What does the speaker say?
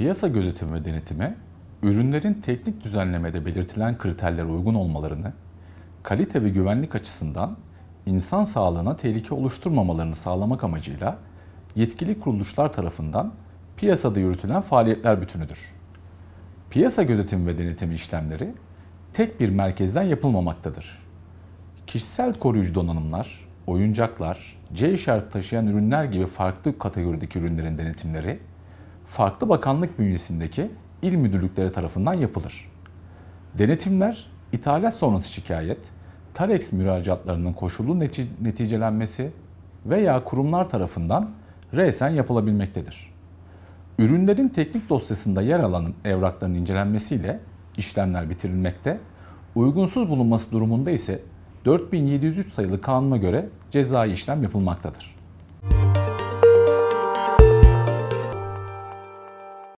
Piyasa gözetimi ve denetimi, ürünlerin teknik düzenlemede belirtilen kriterlere uygun olmalarını, kalite ve güvenlik açısından insan sağlığına tehlike oluşturmamalarını sağlamak amacıyla yetkili kuruluşlar tarafından piyasada yürütülen faaliyetler bütünüdür. Piyasa gözetimi ve denetimi işlemleri tek bir merkezden yapılmamaktadır. Kişisel koruyucu donanımlar, oyuncaklar, C işareti taşıyan ürünler gibi farklı kategorideki ürünlerin denetimleri farklı bakanlık bünyesindeki il müdürlükleri tarafından yapılır. Denetimler, ithalat sonrası şikayet, TAREX müracaatlarının koşullu neti- neticelenmesi veya kurumlar tarafından resen yapılabilmektedir. Ürünlerin teknik dosyasında yer alan evrakların incelenmesiyle işlemler bitirilmekte, uygunsuz bulunması durumunda ise 4703 sayılı kanuna göre cezai işlem yapılmaktadır.